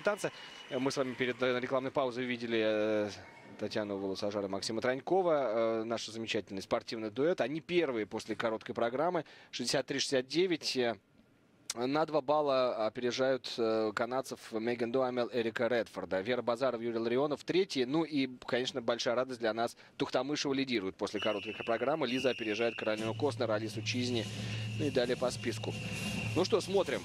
танца. Мы с вами перед э, рекламной паузой видели э, Татьяну Волосожара, Максима Транькова, э, наш замечательный спортивный дуэт. Они первые после короткой программы. 63-69. На два балла опережают э, канадцев Меган Дуамел, Эрика Редфорда. Вера Базаров, Юрий Ларионов третий. Ну и, конечно, большая радость для нас. Тухтамышева лидирует после короткой программы. Лиза опережает Каролину Костнер, Алису Чизни. Ну и далее по списку. Ну что, смотрим.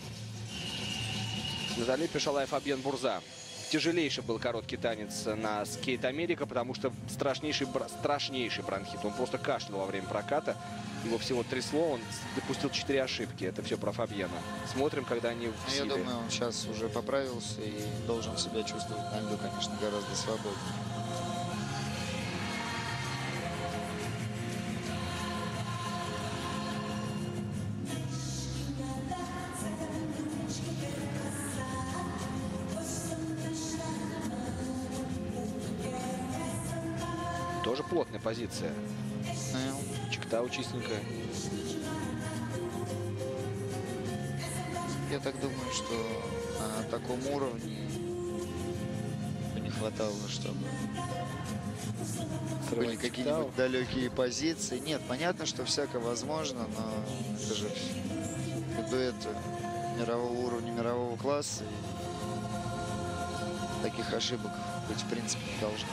Назали Пешалаев Абьен Бурза. Тяжелейший был короткий танец на скейт Америка, потому что страшнейший, страшнейший бронхит. Он просто кашлял во время проката. Его всего трясло, он допустил четыре ошибки. Это все про Фабьена. Смотрим, когда они в Ну, Я силе. думаю, он сейчас уже поправился и должен себя чувствовать на льду, конечно, гораздо свободнее. Тоже плотная позиция. Чиктау чистенько. Я так думаю, что на таком уровне не хватало, чтобы были какие-нибудь далекие позиции. Нет, понятно, что всякое возможно, но это же дуэт мирового уровня, мирового класса. И таких ошибок быть в принципе не должно.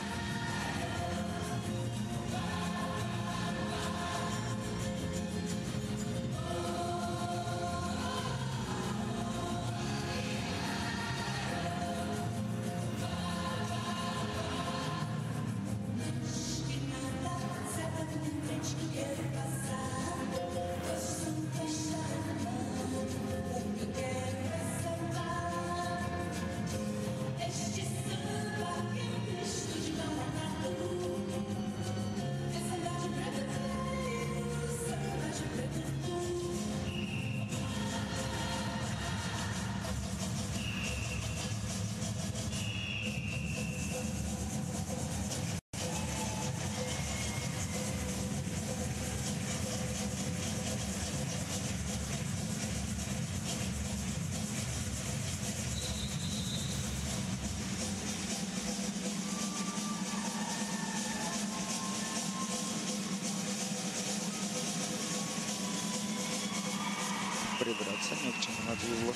Придраться не к чему надвигло.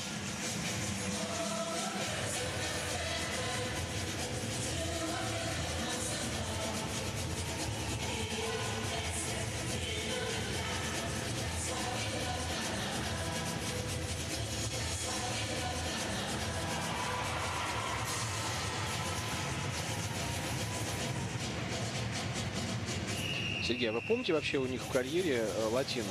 Сергей, а вы помните вообще у них в карьере э, латину?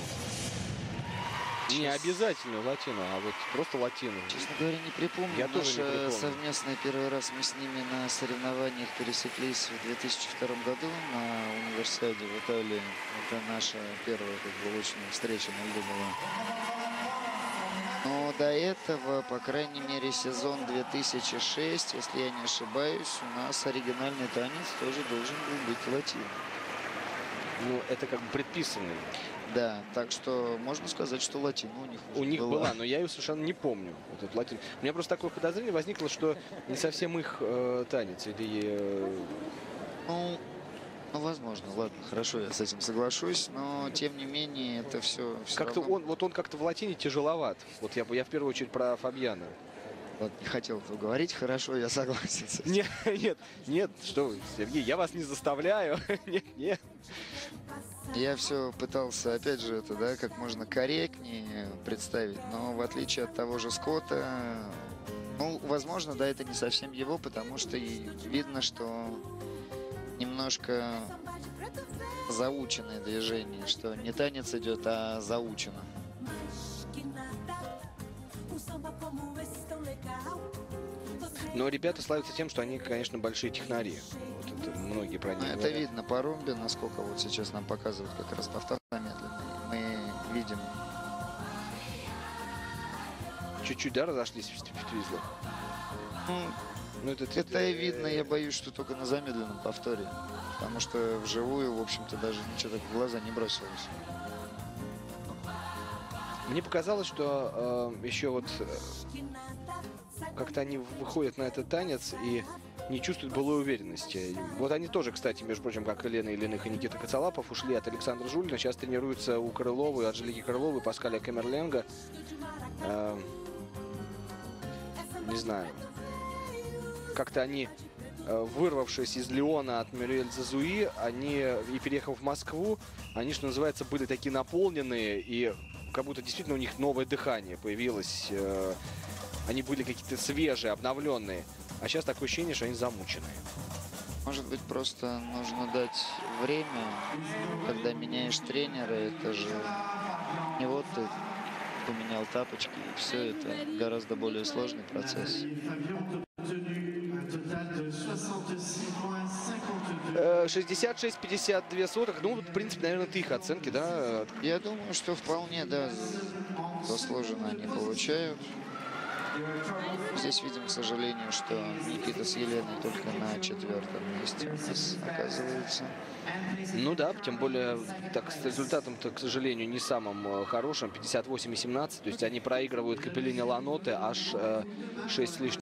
Не обязательно латину, а вот просто латину. Честно говоря, не припомню. Я тоже Наш не э, припомню. совместный первый раз мы с ними на соревнованиях пересеклись в 2002 году на универсиаде в Италии. Это наша первая как бы, очная встреча на льду была. Но до этого, по крайней мере, сезон 2006, если я не ошибаюсь, у нас оригинальный танец тоже должен был быть латин. Ну, это как бы предписанный. Да, так что можно сказать, что латина у них У них была, но я ее совершенно не помню. Вот этот латин. У меня просто такое подозрение возникло, что не совсем их э, танец. Или э, Ну, ну, возможно, ладно, хорошо, я с этим соглашусь, но тем не менее это все, как-то он, вот он как-то в латине тяжеловат. Вот я, я в первую очередь про Фабьяна. Вот не хотел этого говорить, хорошо, я согласен. Нет, нет, нет, что вы, Сергей, я вас не заставляю. Нет, нет. Я все пытался, опять же, это, да, как можно корректнее представить, но в отличие от того же Скотта, ну, возможно, да, это не совсем его, потому что видно, что немножко заученное движение, что не танец идет, а заучено. Но ребята славятся тем, что они, конечно, большие технари. Многие про них Ну, это говорят. видно по ромбе, насколько вот сейчас нам показывают как раз повтор замедленный. Мы видим, Чуть-чуть, да, разошлись в, в твизлах? ну, Ну, это, это и видно, я боюсь, что только на замедленном повторе. Потому что вживую, в общем-то, даже ничего так в глаза не бросилось. Мне показалось, что э, еще вот э, как-то они выходят на этот танец и не чувствуют былой уверенности. Вот они тоже, кстати, между прочим, как и Лена Ильиных и Никита Коцалапов, ушли от Александра Жулина. Сейчас тренируются у Крыловой, у Анжелики Крыловой, Паскаля Камерленга. Э, не знаю. Как-то они, э, вырвавшись из Леона от Мюрриэль Зазуи, они и переехав в Москву, они, что называется, были такие наполненные, и как будто действительно у них новое дыхание появилось. э, Они были какие-то свежие, обновленные. А сейчас такое ощущение, что они замученные. Может быть, просто нужно дать время, когда меняешь тренера, это же не вот ты поменял тапочки, и все, это гораздо более сложный процесс. Э, 66-52 сотых. Ну, в принципе, наверное, это их оценки, да? Я думаю, что вполне, да, заслуженно они получают. Здесь видим, к сожалению, что Никита с Еленой только на четвертом месте у нас оказывается. Ну да, тем более так с результатом-то, к сожалению, не самым э, хорошим. 58-17. То есть они проигрывают Капеллине Ланоте аж э, 6 с лишним